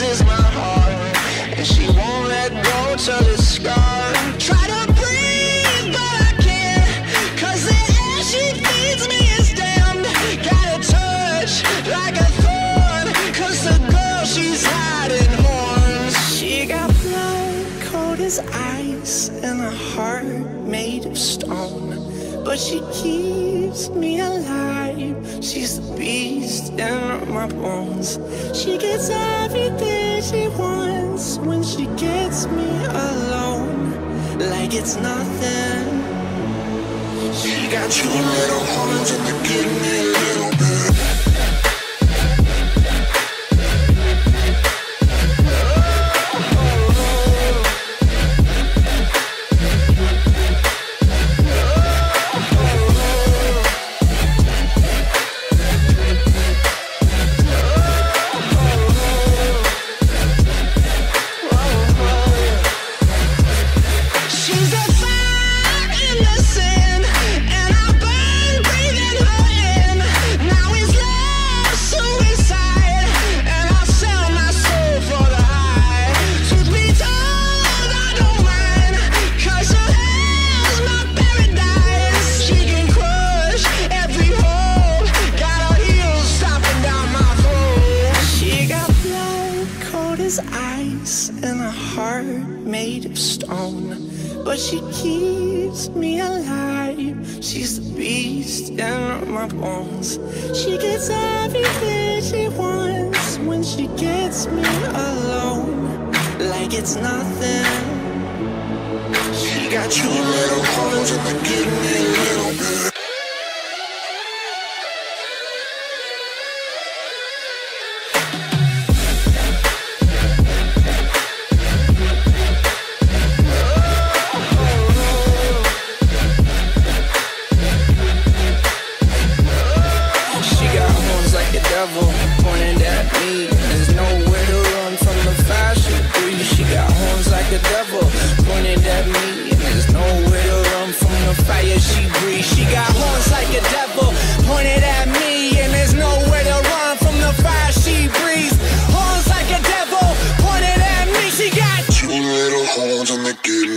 squeezes my heart And she won't let go till it's scarred. Try to breathe, but I can't Cause the air she feeds me is damned. Got a touch like a thorn Cause the girl, she's hiding horns. She got blood cold as ice And a heart made of stone. But she keeps me alive. She's the beast in my bones. She gets everything she wants when she gets me alone. Like it's nothing. She got two little horns and they give me a little bit. Cold as ice and a heart made of stone. But she keeps me alive. She's the beast in my bones. She gets everything she wants when she gets me alone. Like it's nothing. She got two little horns and they give me a little bit. that mean? There's nowhere to run from the fire she breathes. She got horns like a devil pointed at me. And there's nowhere to run from the fire she breathes. She got horns like a devil pointed at me. And there's nowhere to run from the fire she breathes. Horns like a devil pointed at me. She got two little horns on the kid.